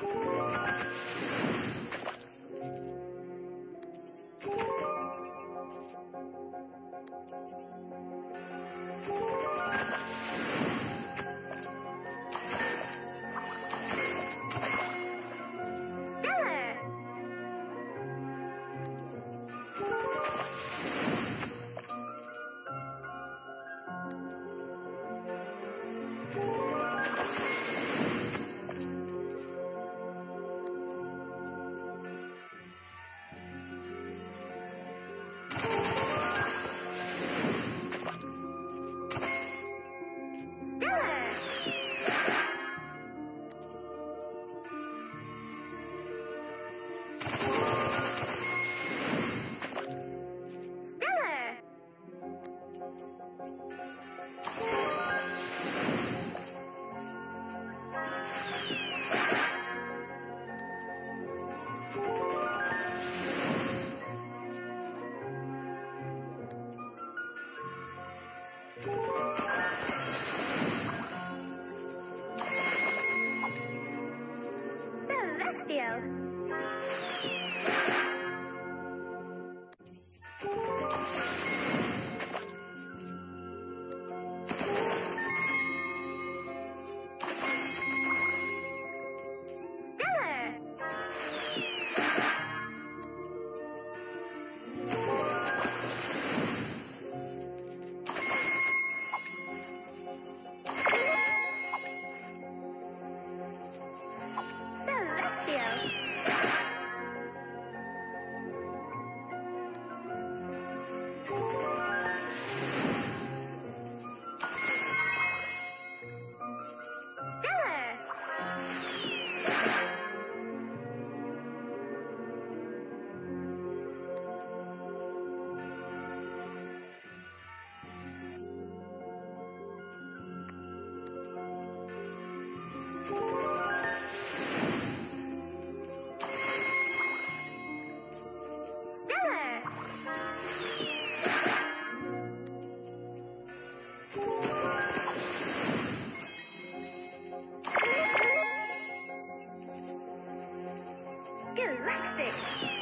Thank. Celestio! Galactic!